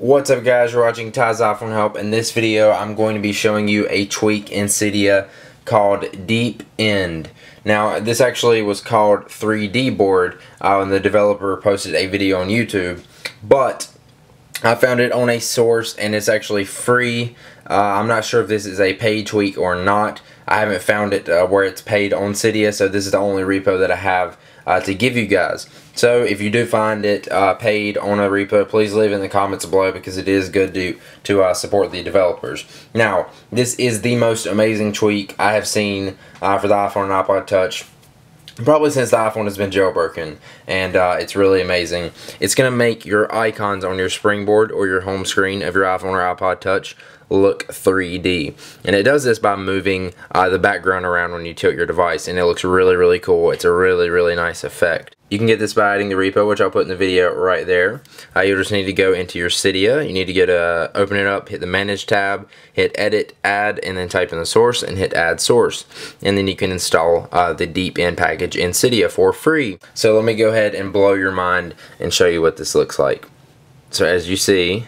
What's up guys, you're watching Ty's iPhone Help. In this video, I'm going to be showing you a tweak in Cydia called Deep End. Now, this actually was called 3D Board, uh, and the developer posted a video on YouTube, but I found it on a source, and it's actually free. Uh, I'm not sure if this is a paid tweak or not. I haven't found it uh, where it's paid on Cydia, so this is the only repo that I have uh, to give you guys. So if you do find it uh, paid on a repo, please leave in the comments below because it is good to, to uh, support the developers. Now, this is the most amazing tweak I have seen uh, for the iPhone and iPod Touch probably since the iPhone has been jailbroken and uh, it's really amazing. It's going to make your icons on your springboard or your home screen of your iPhone or iPod Touch look 3D. And it does this by moving uh, the background around when you tilt your device and it looks really, really cool. It's a really, really nice effect. You can get this by adding the repo, which I'll put in the video right there. Uh, you'll just need to go into your Cydia. You need to get a, open it up, hit the Manage tab, hit Edit, Add, and then type in the source and hit Add Source. And then you can install uh, the DeepEnd package in Cydia for free. So let me go ahead and blow your mind and show you what this looks like. So as you see,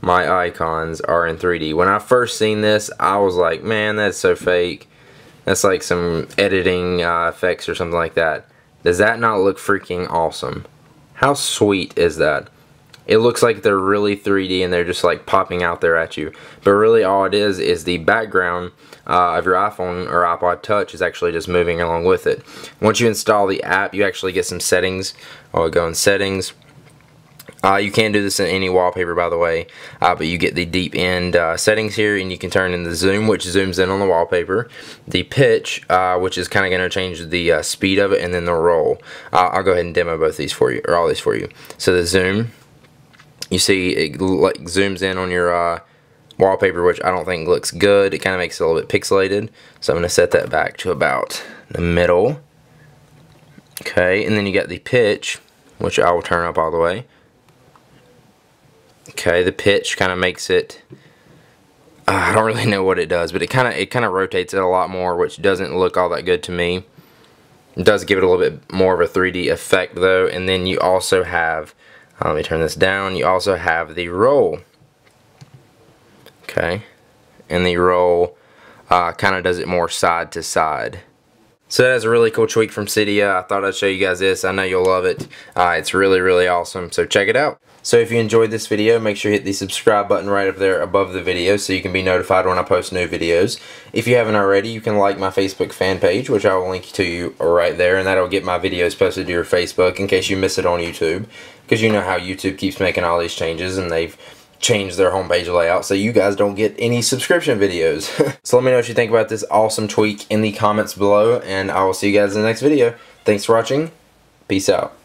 my icons are in 3D. When I first seen this, I was like, man, that's so fake. That's like some editing uh, effects or something like that. Does that not look freaking awesome? How sweet is that? It looks like they're really 3D and they're just like popping out there at you. But really all it is is the background uh, of your iPhone or iPod Touch is actually just moving along with it. Once you install the app, you actually get some settings. I'll go in settings uh, you can do this in any wallpaper by the way, uh, but you get the DeepEnd uh, settings here and you can turn in the zoom which zooms in on the wallpaper, the pitch uh, which is kind of going to change the uh, speed of it and then the roll. Uh, I'll go ahead and demo both these for you, or all these for you. So the zoom, you see it like zooms in on your wallpaper which I don't think looks good. It kind of makes it a little bit pixelated. So I'm going to set that back to about the middle. Okay, and then you got the pitch which I will turn up all the way. Okay, the pitch kind of makes it, uh, I don't really know what it does, but it kind of it kind of rotates it a lot more, which doesn't look all that good to me. It does give it a little bit more of a 3D effect though, and then you also have, uh, let me turn this down, you also have the roll. Okay, and the roll uh, kind of does it more side to side. So that's a really cool tweak from Cydia. I thought I'd show you guys this. I know you'll love it. Uh, it's really, really awesome. So check it out. So if you enjoyed this video, make sure you hit the subscribe button right up there above the video so you can be notified when I post new videos. If you haven't already, you can like my Facebook fan page, which I will link to you right there, and that'll get my videos posted to your Facebook in case you miss it on YouTube. Because you know how YouTube keeps making all these changes, and they've change their homepage layout so you guys don't get any subscription videos. so let me know what you think about this awesome tweak in the comments below and I will see you guys in the next video. Thanks for watching. Peace out.